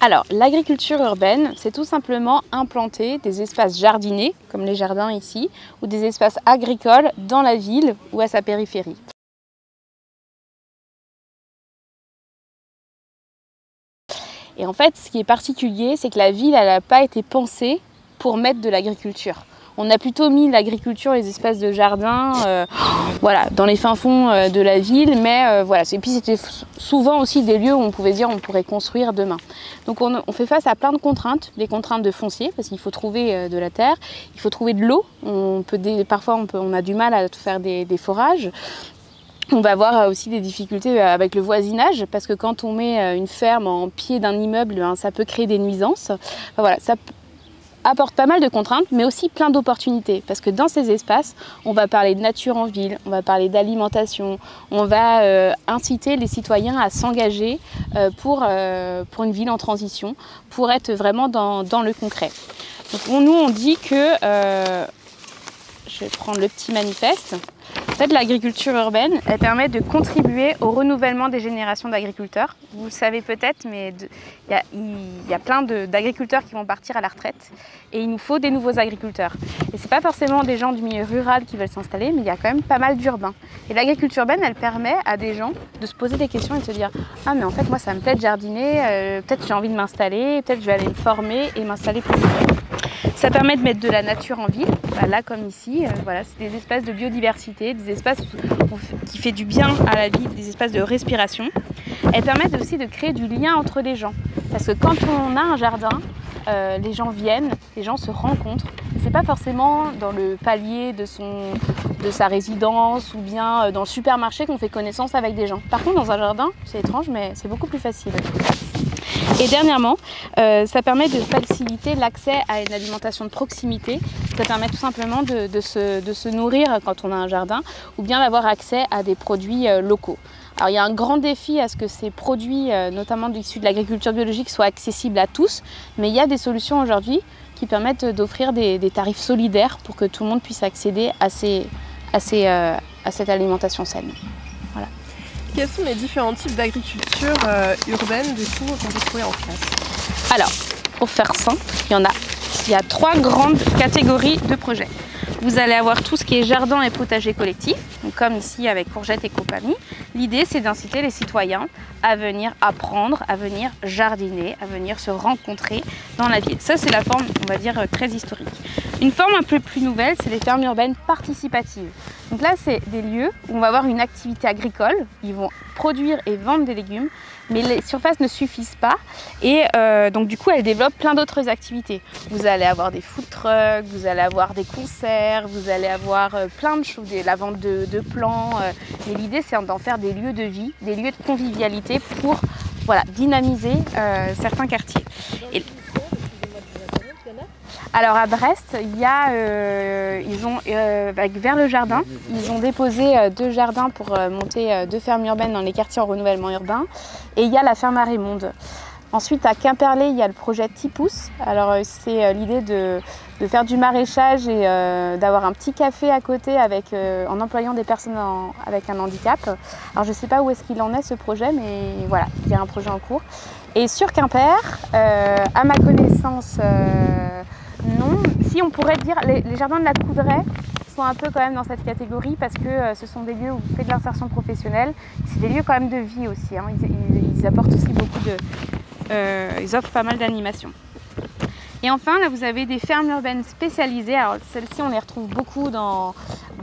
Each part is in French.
Alors, l'agriculture urbaine, c'est tout simplement implanter des espaces jardinés, comme les jardins ici, ou des espaces agricoles dans la ville ou à sa périphérie. Et en fait, ce qui est particulier, c'est que la ville, n'a pas été pensée pour mettre de l'agriculture. On a plutôt mis l'agriculture, les espaces de jardin, euh, voilà, dans les fins fonds euh, de la ville, mais euh, voilà. Et puis c'était souvent aussi des lieux où on pouvait dire on pourrait construire demain. Donc on, fait face à plein de contraintes, des contraintes de foncier parce qu'il faut trouver de la terre, il faut trouver de l'eau. On peut parfois on, a du mal à faire des, forages. On va avoir aussi des difficultés avec le voisinage parce que quand on met une ferme en pied d'un immeuble, ben, ça peut créer des nuisances. Apporte pas mal de contraintes, mais aussi plein d'opportunités. Parce que dans ces espaces, on va parler de nature en ville, on va parler d'alimentation, on va euh, inciter les citoyens à s'engager euh, pour, euh, pour une ville en transition, pour être vraiment dans, dans le concret. Donc nous, on dit que, je vais prendre le petit manifeste, en fait, l'agriculture urbaine, elle permet de contribuer au renouvellement des générations d'agriculteurs. Vous le savez peut-être, mais il y, a plein d'agriculteurs qui vont partir à la retraite et il nous faut des nouveaux agriculteurs. Et ce n'est pas forcément des gens du milieu rural qui veulent s'installer, mais il y a quand même pas mal d'urbains. Et l'agriculture urbaine, elle permet à des gens de se poser des questions et de se dire Ah, mais en fait, moi, ça me plaît de jardiner, euh, peut-être j'ai envie de m'installer, peut-être je vais aller me former et m'installer plus vite. Ça permet de mettre de la nature en ville, bah, là comme ici, euh, voilà, c'est des espaces de biodiversité, des espaces qui fait du bien à la vie, des espaces de respiration. Elles permettent aussi de créer du lien entre les gens. Parce que quand on a un jardin, euh, les gens viennent, les gens se rencontrent. C'est pas forcément dans le palier de, son, de sa résidence ou bien euh, dans le supermarché qu'on fait connaissance avec des gens. Par contre, dans un jardin, c'est étrange, mais c'est beaucoup plus facile. Et dernièrement, euh, ça permet de faciliter l'accès à une alimentation de proximité. Ça permet tout simplement de, se, nourrir quand on a un jardin ou bien d'avoir accès à des produits euh, locaux. Alors il y a un grand défi à ce que ces produits, euh, notamment issus de l'agriculture biologique, soient accessibles à tous, mais il y a des solutions aujourd'hui qui permettent d'offrir des, tarifs solidaires pour que tout le monde puisse accéder à, à cette alimentation saine. Quels sont les différents types d'agriculture euh, urbaine du coup qu'on peut trouver en France Alors, pour faire simple, il y en a. Il y a trois grandes catégories de projets. Vous allez avoir tout ce qui est jardin et potager collectif, comme ici avec courgettes et compagnie. L'idée, c'est d'inciter les citoyens à venir apprendre, à venir jardiner, à venir se rencontrer dans la ville. Ça, c'est la forme, on va dire, très historique. Une forme un peu plus nouvelle, c'est les fermes urbaines participatives. Donc là, c'est des lieux où on va avoir une activité agricole. Ils vont produire et vendre des légumes, mais les surfaces ne suffisent pas. Et euh, donc du coup, elles développent plein d'autres activités. Vous allez avoir des food trucks, vous allez avoir des concerts, vous allez avoir euh, plein de choses, la vente de, plants. Euh. mais l'idée, c'est d'en faire des lieux de vie, des lieux de convivialité pour voilà, dynamiser certains quartiers. Alors à Brest, il y a, euh, ils ont, euh, vers le jardin, ils ont déposé euh, deux jardins pour monter deux fermes urbaines dans les quartiers en renouvellement urbain. Et il y a la ferme à Raymonde. Ensuite, à Quimperlé, il y a le projet Tipous. Alors, c'est l'idée de, faire du maraîchage et d'avoir un petit café à côté avec, en employant des personnes avec un handicap. Alors, je ne sais pas où est-ce qu'il en est ce projet, mais voilà, il y a un projet en cours. Et sur Quimper, à ma connaissance, non. Si on pourrait dire, les, jardins de la Coudray sont un peu quand même dans cette catégorie parce que euh, ce sont des lieux où on fait de l'insertion professionnelle. C'est des lieux quand même de vie aussi. Hein. Ils, apportent aussi beaucoup de... Euh, ils offrent pas mal d'animation. Et enfin, là, vous avez des fermes urbaines spécialisées. Alors, celles-ci, on les retrouve beaucoup dans,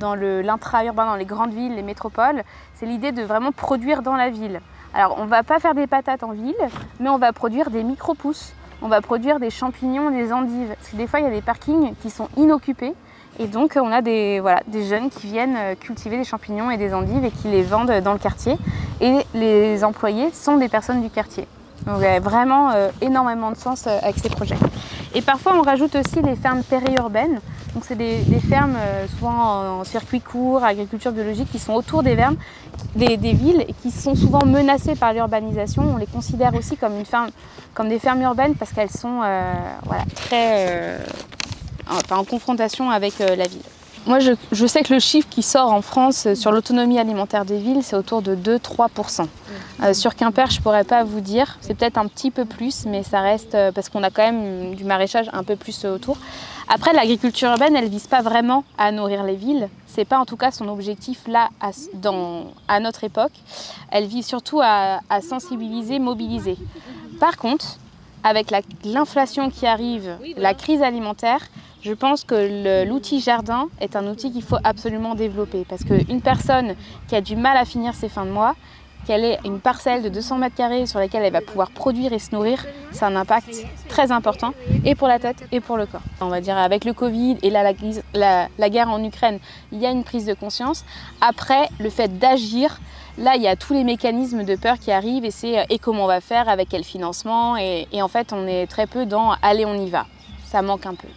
dans l'intra-urbain, dans les grandes villes, les métropoles. C'est l'idée de vraiment produire dans la ville. Alors, on ne va pas faire des patates en ville, mais on va produire des micro-pousses on va produire des champignons, des endives. Parce que des fois, il y a des parkings qui sont inoccupés. Et donc, on a des, jeunes qui viennent euh, cultiver des champignons et des endives et qui les vendent dans le quartier. Et les employés sont des personnes du quartier. Donc, il y a vraiment euh, énormément de sens euh, avec ces projets. Et parfois, on rajoute aussi les fermes périurbaines. Donc, c'est des, fermes souvent en, circuit court, agriculture biologique, qui sont autour des, villes et qui sont souvent menacées par l'urbanisation. On les considère aussi comme des fermes urbaines parce qu'elles sont euh, très euh, en confrontation avec euh, la ville. Moi, je, sais que le chiffre qui sort en France sur l'autonomie alimentaire des villes, c'est autour de 2-3%. Euh, sur Quimper, je ne pourrais pas vous dire. C'est peut-être un petit peu plus, mais ça reste euh, parce qu'on a quand même du maraîchage un peu plus autour. Après, l'agriculture urbaine, elle ne vise pas vraiment à nourrir les villes. Ce n'est pas en tout cas son objectif là, à notre époque. Elle vise surtout à, à sensibiliser, mobiliser. Par contre, avec l'inflation qui arrive, la crise alimentaire, je pense que l'outil jardin est un outil qu'il faut absolument développer parce qu'une personne qui a du mal à finir ses fins de mois, qu'elle ait une parcelle de 200 mètres carrés sur laquelle elle va pouvoir produire et se nourrir, c'est un impact très important et pour la tête et pour le corps. On va dire avec le Covid et la, guerre en Ukraine, il y a une prise de conscience. Après, le fait d'agir, là, il y a tous les mécanismes de peur qui arrivent et c'est et comment on va faire, avec quel financement et en fait, on est très peu dans allez, on y va. Ça manque un peu.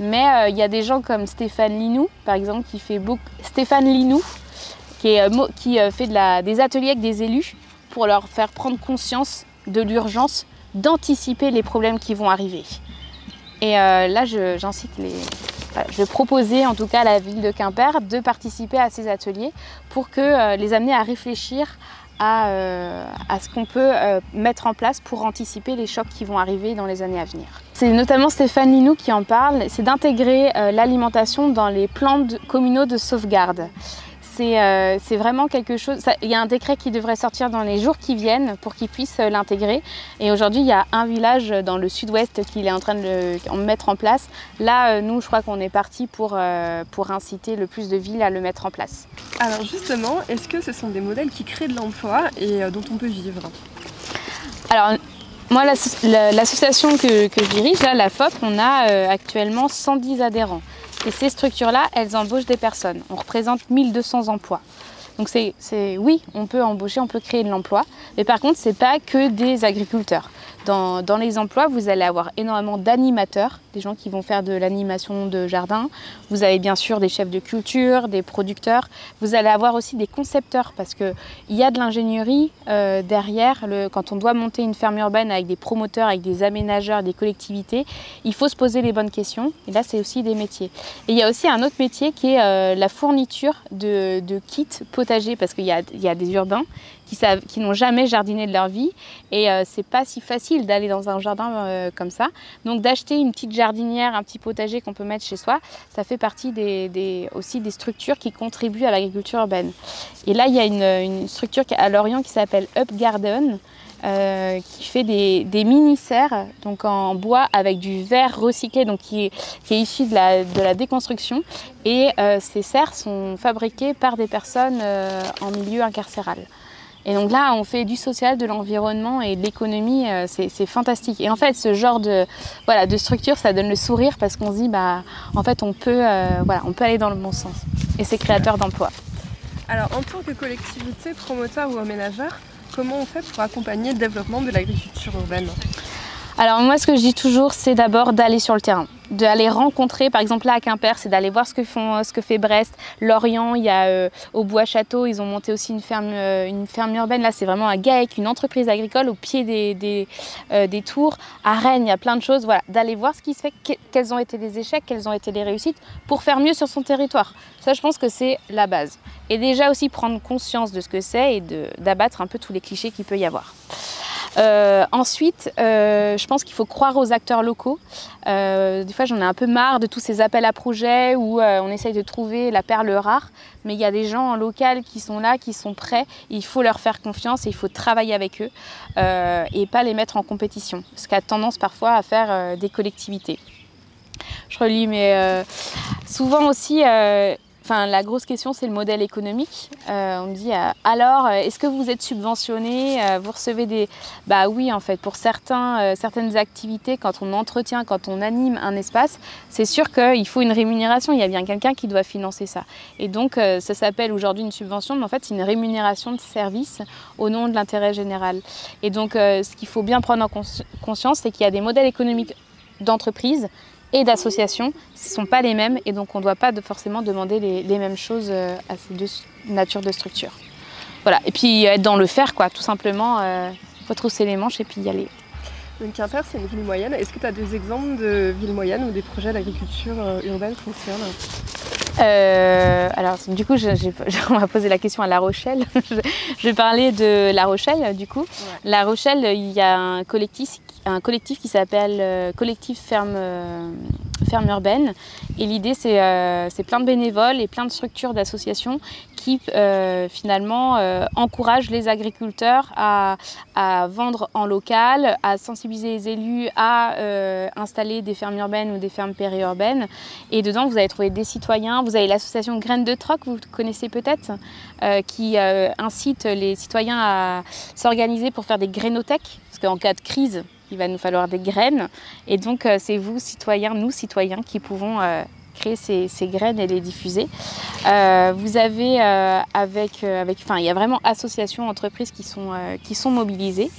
Mais euh, il y a des gens comme Stéphane Linou, par exemple, qui fait beaucoup. Stéphane Linou, qui, euh, euh, fait des ateliers avec des élus pour leur faire prendre conscience de l'urgence d'anticiper les problèmes qui vont arriver. Et là, j'incite les. je proposais en tout cas à la ville de Quimper de participer à ces ateliers pour que les amener à réfléchir à, ce qu'on peut mettre en place pour anticiper les chocs qui vont arriver dans les années à venir. C'est notamment Stéphane Linou qui en parle, c'est d'intégrer euh, l'alimentation dans les plans communaux de sauvegarde. Euh, c'est vraiment quelque chose. il y a un décret qui devrait sortir dans les jours qui viennent pour qu'ils puissent euh, l'intégrer. Et aujourd'hui, il y a un village dans le sud-ouest qu'il est en train de mettre en place. Là, euh, nous, je crois qu'on est parti pour, pour inciter le plus de villes à le mettre en place. Alors justement, est-ce que ce sont des modèles qui créent de l'emploi et dont on peut vivre? Alors, moi, l'association que, que, je dirige, là, la FOP, on a actuellement 110 adhérents. Et ces structures-là, elles embauchent des personnes. On représente 1200 emplois. Donc c'est, oui, on peut embaucher, on peut créer de l'emploi, mais par contre, ce n'est pas que des agriculteurs. Dans, dans, les emplois, vous allez avoir énormément d'animateurs, des gens qui vont faire de l'animation de jardin. Vous avez bien sûr des chefs de culture, des producteurs. Vous allez avoir aussi des concepteurs parce qu'il y a de l'ingénierie euh, derrière. Quand on doit monter une ferme urbaine avec des promoteurs, avec des aménageurs, des collectivités, il faut se poser les bonnes questions. Et là, c'est aussi des métiers. Et il y a aussi un autre métier qui est euh, la fourniture de, kits potagers parce qu'il y, a, des urbains qui, n'ont jamais jardiné de leur vie et euh, c'est pas si facile d'aller dans un jardin euh, comme ça. Donc d'acheter une petite un petit potager qu'on peut mettre chez soi, ça fait partie aussi des structures qui contribuent à l'agriculture urbaine. Et là, il y a une, structure à Lorient qui s'appelle Up Garden. Euh, qui fait des, mini-serres donc en bois avec du verre recyclé donc qui est, issu de la, de la déconstruction et ces serres sont fabriquées par des personnes en milieu incarcéral. Et donc là, on fait du social, de l'environnement et de l'économie, euh, c'est fantastique. Et en fait, ce genre de, voilà, de structure, ça donne le sourire parce qu'on se dit, bah, en fait, on peut, euh, voilà, on peut aller dans le bon sens. Et c'est créateur d'emplois. Alors, en tant que collectivité, promoteur ou aménageur, comment on fait pour accompagner le développement de l'agriculture urbaine? Alors moi, ce que je dis toujours, c'est d'abord d'aller sur le terrain d'aller rencontrer, par exemple là à Quimper, c'est d'aller voir ce que, font, fait Brest, Lorient, il y a euh, au Bois-Château, ils ont monté aussi une ferme, euh, urbaine, là c'est vraiment un GAEC, une entreprise agricole au pied des, euh, des, tours. À Rennes, il y a plein de choses, d'aller voir ce qui se fait, quels ont été les échecs, quelles ont été les réussites, pour faire mieux sur son territoire. Ça je pense que c'est la base. Et déjà aussi prendre conscience de ce que c'est et d'abattre un peu tous les clichés qu'il peut y avoir. Euh, ensuite, euh, je pense qu'il faut croire aux acteurs locaux. Euh, des fois, j'en ai un peu marre de tous ces appels à projets où on essaye de trouver la perle rare, mais il y a des gens en local qui sont là, qui sont prêts. Il faut leur faire confiance et il faut travailler avec eux et pas les mettre en compétition, ce qui a tendance parfois à faire des collectivités. Je relis, mais souvent aussi, Enfin, la grosse question, c'est le modèle économique. Euh, on dit euh, alors, euh, est-ce que vous êtes subventionné Vous recevez des. Bah oui, en fait, pour certains, certaines activités, quand on entretient, quand on anime un espace, c'est sûr qu'il faut une rémunération. Il y a bien quelqu'un qui doit financer ça. Et donc, ça s'appelle aujourd'hui une subvention, mais en fait, c'est une rémunération de service au nom de l'intérêt général. Et donc, ce qu'il faut bien prendre en conscience, c'est qu'il y a des modèles économiques d'entreprise et d'associations ne sont pas les mêmes et donc on ne doit pas forcément demander les, mêmes choses euh, à ces deux natures de structure. Voilà, et puis être dans le faire, quoi, tout simplement, euh, retrousser les manches et puis y aller. Donc Quimper, c'est une ville moyenne. Est-ce que tu as des exemples de villes moyennes où des projets d'agriculture euh, urbaine fonctionnent? Euh, alors, du coup, je, on va poser la question à La Rochelle. je, vais parler de La Rochelle, du coup. La Rochelle, il y a un collectif, un collectif qui s'appelle euh, Collectif Ferme, euh, Ferme Urbaine. Et l'idée, c'est plein de bénévoles et plein de structures d'associations qui, finalement, encouragent les agriculteurs à, vendre en local, à sensibiliser les élus à installer des fermes urbaines ou des fermes périurbaines. Et dedans, vous allez trouver des citoyens, vous avez l'association Graines de Troc, vous connaissez peut-être, euh, qui euh, incite les citoyens à s'organiser pour faire des grainothèques, parce qu'en cas de crise, il va nous falloir des graines. Et donc, euh, c'est vous, citoyens, nous, citoyens, qui pouvons créer ces, graines et les diffuser. vous avez avec, avec, enfin, il y a vraiment associations, entreprises qui sont, qui sont mobilisées.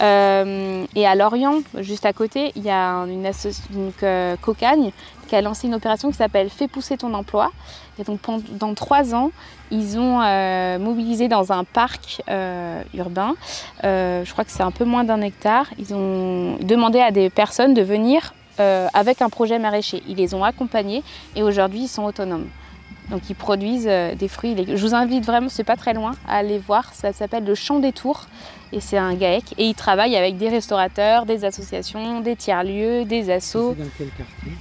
Et à Lorient, juste à côté, il y a une, une cocagne qui a lancé une opération qui s'appelle Fais pousser ton emploi. Et donc pendant trois ans, ils ont euh, mobilisé dans un parc euh, urbain, euh, je crois que c'est un peu moins d'un hectare, ils ont demandé à des personnes de venir avec un projet maraîcher. Ils les ont accompagnés et aujourd'hui ils sont autonomes. Donc ils produisent des fruits. Je vous invite vraiment, c'est pas très loin, à aller voir. Ça s'appelle le Champ des Tours et c'est un GAEC. Et ils travaillent avec des restaurateurs, des associations, des tiers-lieux, des assos. dans quel quartier?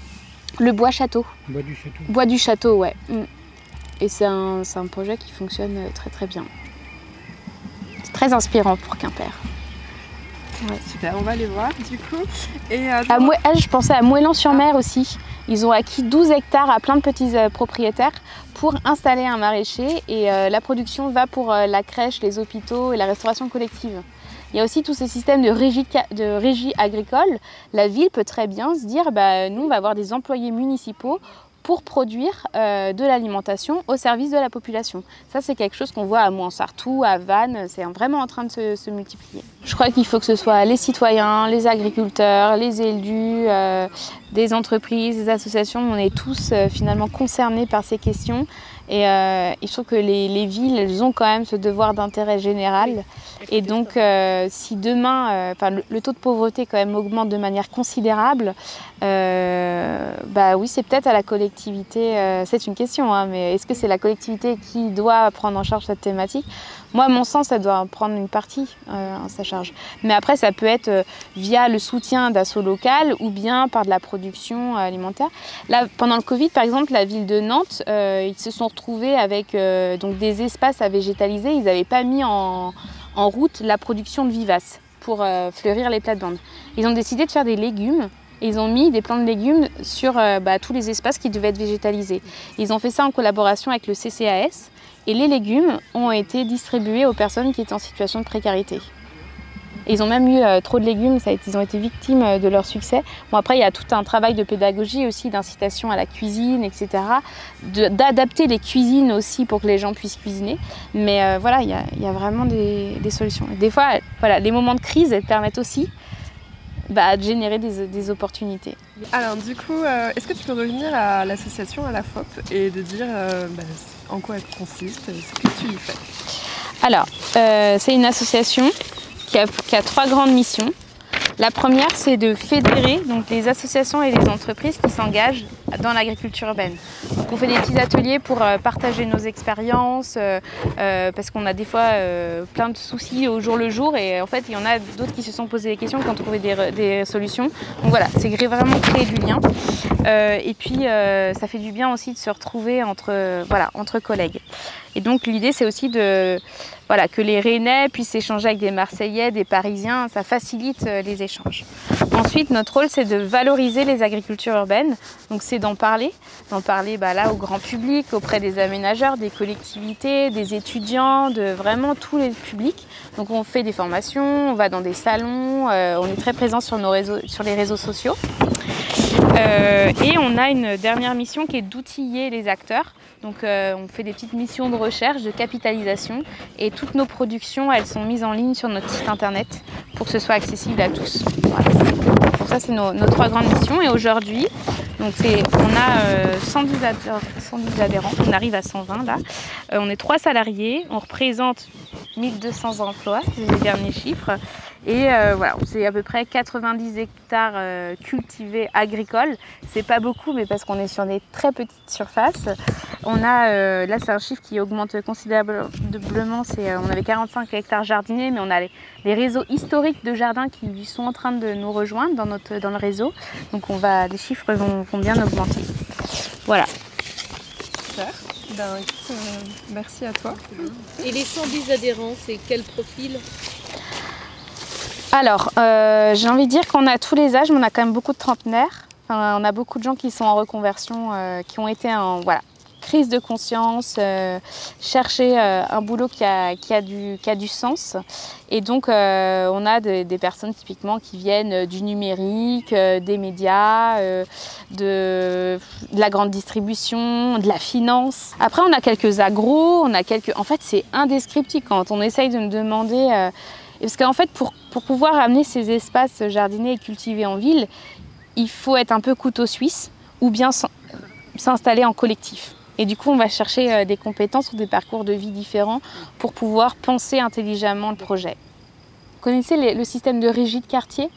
Le bois château. Bois du château. Bois du château, ouais. Mm. Et c'est un, un, projet qui fonctionne très très bien. C'est très inspirant pour Quimper. Ouais. Super, on va aller voir du coup. Et euh, ah, je pensais à Moëlan-sur-Mer ah. aussi. Ils ont acquis 12 hectares à plein de petits euh, propriétaires pour installer un maraîcher et euh, la production va pour la crèche, les hôpitaux et la restauration collective. Il y a aussi systèmes de régie, de régie agricole. La ville peut très bien se dire, bah, nous, on va avoir des employés municipaux pour produire euh, de l'alimentation au service de la population. Ça, c'est quelque chose qu'on voit à Mouansartou, à Vannes, c'est vraiment en train de se, multiplier. Je crois qu'il faut que ce soit les citoyens, les agriculteurs, les élus, euh, des entreprises, des associations, on est tous euh, finalement concernés par ces questions. Et, je trouve que les, villes, elles ont quand même ce devoir d'intérêt général. Et donc, si demain, le, le, taux de pauvreté quand même augmente de manière considérable, bah oui, c'est peut-être à la collectivité, euh, c'est une question, hein, mais est-ce que c'est la collectivité qui doit prendre en charge cette thématique? Moi, à mon sens, ça doit prendre une partie euh, en sa charge. Mais après, ça peut être euh, via le soutien d'assauts local ou bien par de la production alimentaire. Là, pendant le Covid, par exemple, la ville de Nantes, ils se sont avec donc des espaces à végétaliser. Ils n'avaient pas mis en, route la production de vivaces pour fleurir les plates-bandes. Ils ont décidé de faire des légumes ils ont mis des plants de légumes sur euh, bah, tous les espaces qui devaient être végétalisés. Ils ont fait ça en collaboration avec le CCAS et les légumes ont été distribués aux personnes qui étaient en situation de précarité. Ils ont même eu euh, trop de légumes, ça ils ont été victimes euh, de leur succès. Bon, après, il y a tout un travail de pédagogie aussi, d'incitation à la cuisine, etc. D'adapter les cuisines aussi pour que les gens puissent cuisiner. Mais voilà, il y, a, vraiment des, des, solutions. des fois, voilà, les moments de crise, elles permettent aussi bah, de générer des, opportunités. Alors du coup, euh, est-ce que tu peux revenir à l'association, à la FOP, et de dire euh, bah, en quoi elle consiste, ce que tu y fais? Alors, euh, c'est une association qui a, a, trois grandes missions. La première, c'est de fédérer donc, les associations et les entreprises qui s'engagent dans l'agriculture urbaine. On fait des petits ateliers pour euh, partager nos expériences, euh, euh, parce qu'on a des fois plein de soucis au jour le jour, et en fait, il y en a d'autres qui se sont posé des questions, qui ont trouvé des, des solutions. Donc voilà, c'est vraiment créer du lien. et puis, ça fait du bien aussi de se retrouver entre, voilà, entre collègues. Et donc, l'idée, c'est aussi de voilà, que les Rennais puissent échanger avec des Marseillais, des Parisiens, ça facilite euh, les échanges. Ensuite, notre rôle, c'est de valoriser les agricultures urbaines. Donc, c'est d'en parler, d'en parler bah, au grand public, auprès des aménageurs, des collectivités, des étudiants, de vraiment tous les publics. Donc, on fait des formations, on va dans des salons, euh, on est très présent sur les réseaux sociaux. Euh, et on a une dernière mission qui est d'outiller les acteurs. Donc on fait des petites missions de recherche, de capitalisation et toutes nos productions, elles sont mises en ligne sur notre site internet pour que ce soit accessible à tous. Pour ça, c'est nos, trois grandes missions. Et aujourd'hui, on a 110, euh, adhérents, on arrive à 120 là. Euh, on est trois salariés, on représente 1200 emplois, c'est les derniers chiffres. Et euh, voilà, c'est à peu près 90 hectares euh, cultivés agricoles. C'est pas beaucoup, mais parce qu'on est sur des très petites surfaces. On a, euh, là c'est un chiffre qui augmente considérablement, c'est, on avait 45 hectares jardiniers, mais on a les, réseaux historiques de jardins qui sont en train de nous rejoindre dans, notre, dans le réseau. Donc on va, les chiffres vont, vont bien augmenter. Voilà. Super. Ben, merci à toi. Et les 110 adhérents, c'est quel profil? Alors, euh, j'ai envie de dire qu'on a tous les âges, mais on a quand même beaucoup de trentenaires. on a beaucoup de gens qui sont en reconversion, euh, qui ont été en voilà, crise de conscience, euh, chercher un boulot qui a, qui, a du, qui a du sens. Et donc, on a des personnes typiquement qui viennent du numérique, des médias, de, de, la grande distribution, de la finance. Après, on a quelques agros, on a quelques... En fait, c'est indescriptible quand on essaye de me demander parce qu'en fait, pour, pouvoir amener ces espaces jardinés et cultivés en ville, il faut être un peu couteau suisse ou bien s'installer en collectif. Et du coup, on va chercher euh, des compétences ou des parcours de vie différents pour pouvoir penser intelligemment le projet. Vous connaissez le système de régie de quartier?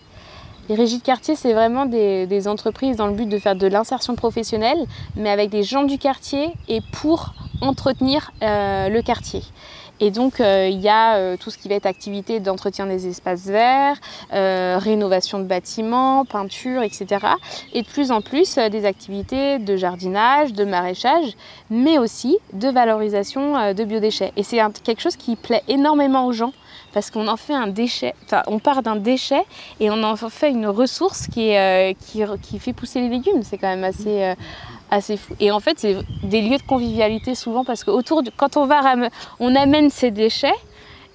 Les régies de quartier, c'est vraiment des, entreprises dans le but de faire de l'insertion professionnelle, mais avec des gens du quartier et pour entretenir euh, le quartier. Et donc, euh, il y a euh, tout ce qui va être activité d'entretien des espaces verts, euh, rénovation de bâtiments, peinture, etc. Et de plus en plus, des activités de jardinage, de maraîchage, mais aussi de valorisation de biodéchets. Et c'est quelque chose qui plaît énormément aux gens parce qu'on en fait un déchet, enfin on part d'un déchet et on en fait une ressource qui, qui fait pousser les légumes. C'est quand même assez, assez fou. Et en fait, c'est des lieux de convivialité souvent parce que autour quand on va on amène ses déchets,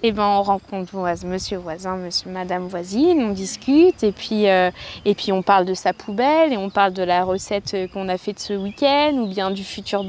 et eh ben on rencontre monsieur voisin, monsieur madame voisine, on discute et puis euh, et puis on parle de sa poubelle et on parle de la recette qu'on a faite ce week-end ou bien du futur